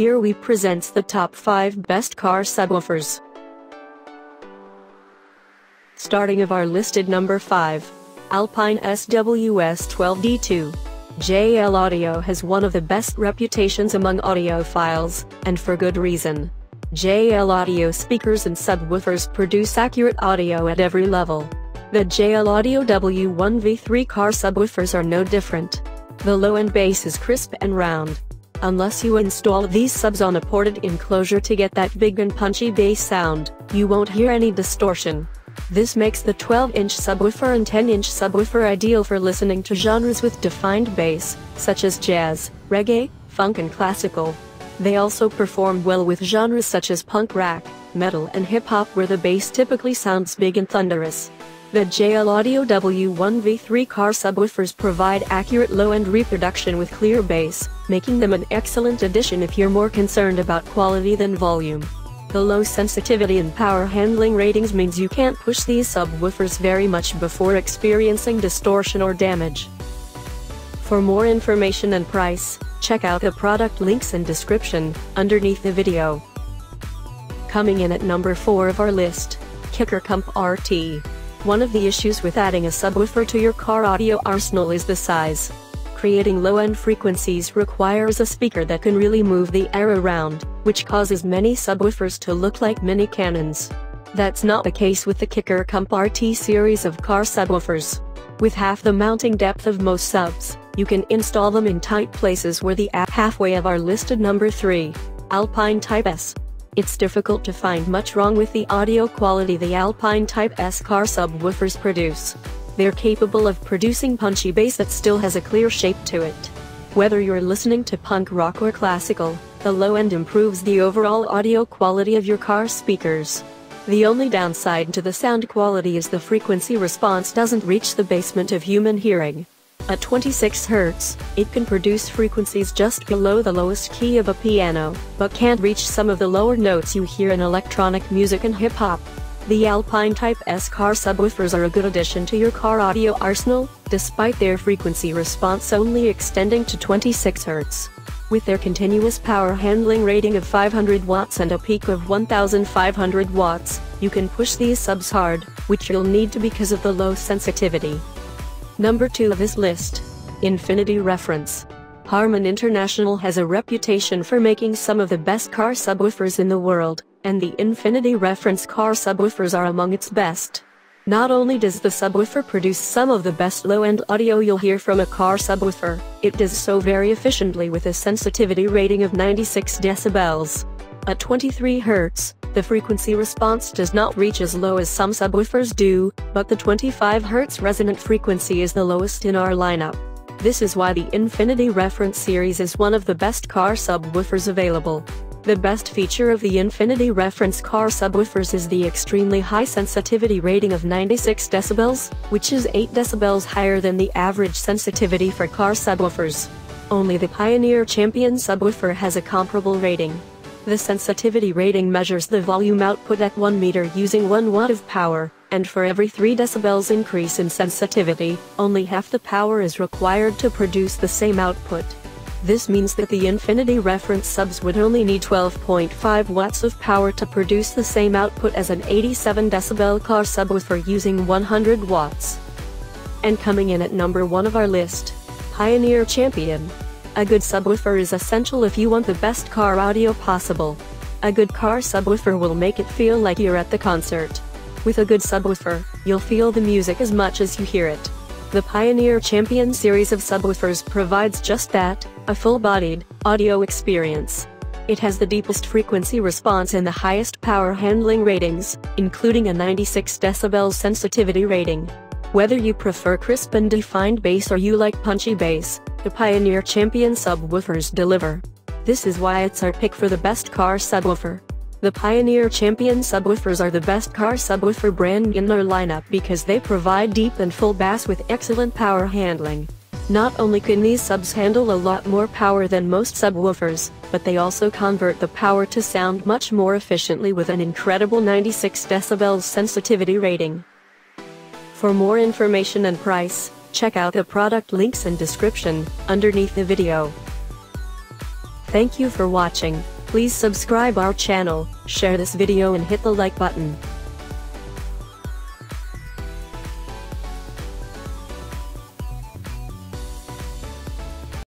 Here we presents the top 5 best car subwoofers. Starting of our listed number 5. Alpine SWS 12D2. JL Audio has one of the best reputations among audiophiles, and for good reason. JL Audio speakers and subwoofers produce accurate audio at every level. The JL Audio W1V3 car subwoofers are no different. The low-end bass is crisp and round. Unless you install these subs on a ported enclosure to get that big and punchy bass sound, you won't hear any distortion. This makes the 12-inch subwoofer and 10-inch subwoofer ideal for listening to genres with defined bass, such as jazz, reggae, funk and classical. They also perform well with genres such as punk rock, metal and hip-hop where the bass typically sounds big and thunderous. The JL Audio W1V3 car subwoofers provide accurate low-end reproduction with clear bass, making them an excellent addition if you're more concerned about quality than volume. The low sensitivity and power handling ratings means you can't push these subwoofers very much before experiencing distortion or damage. For more information and price, check out the product links and description underneath the video. Coming in at number 4 of our list, Kicker Comp RT. One of the issues with adding a subwoofer to your car audio arsenal is the size. Creating low-end frequencies requires a speaker that can really move the air around, which causes many subwoofers to look like mini cannons. That's not the case with the Kicker Comp RT series of car subwoofers. With half the mounting depth of most subs, you can install them in tight places where the app halfway of our listed number 3, Alpine Type S. It's difficult to find much wrong with the audio quality the Alpine Type S car subwoofers produce. They're capable of producing punchy bass that still has a clear shape to it. Whether you're listening to punk rock or classical, the low end improves the overall audio quality of your car speakers. The only downside to the sound quality is the frequency response doesn't reach the basement of human hearing. At 26 Hz, it can produce frequencies just below the lowest key of a piano, but can't reach some of the lower notes you hear in electronic music and hip-hop. The Alpine Type S car subwoofers are a good addition to your car audio arsenal, despite their frequency response only extending to 26 Hz. With their continuous power handling rating of 500 watts and a peak of 1500 watts, you can push these subs hard, which you'll need to because of the low sensitivity. Number 2 of his list. Infinity Reference. Harman International has a reputation for making some of the best car subwoofers in the world, and the Infinity Reference car subwoofers are among its best. Not only does the subwoofer produce some of the best low-end audio you'll hear from a car subwoofer, it does so very efficiently with a sensitivity rating of 96 decibels. At 23 Hz, the frequency response does not reach as low as some subwoofers do, but the 25 Hz resonant frequency is the lowest in our lineup. This is why the Infinity Reference series is one of the best car subwoofers available. The best feature of the Infinity Reference car subwoofers is the extremely high sensitivity rating of 96 decibels, which is 8 decibels higher than the average sensitivity for car subwoofers. Only the Pioneer Champion subwoofer has a comparable rating. The sensitivity rating measures the volume output at 1 meter using 1 watt of power, and for every 3 decibels increase in sensitivity, only half the power is required to produce the same output. This means that the Infinity reference subs would only need 12.5 watts of power to produce the same output as an 87 decibel car subwoofer using 100 watts. And coming in at number 1 of our list, Pioneer Champion. A good subwoofer is essential if you want the best car audio possible. A good car subwoofer will make it feel like you're at the concert. With a good subwoofer, you'll feel the music as much as you hear it. The Pioneer Champion series of subwoofers provides just that, a full-bodied, audio experience. It has the deepest frequency response and the highest power handling ratings, including a 96 decibel sensitivity rating. Whether you prefer crisp and defined bass or you like punchy bass, the Pioneer Champion subwoofers deliver. This is why it's our pick for the best car subwoofer. The Pioneer Champion subwoofers are the best car subwoofer brand in our lineup because they provide deep and full bass with excellent power handling. Not only can these subs handle a lot more power than most subwoofers, but they also convert the power to sound much more efficiently with an incredible 96 decibels sensitivity rating. For more information and price, Check out the product links and description underneath the video. Thank you for watching. Please subscribe our channel, share this video and hit the like button.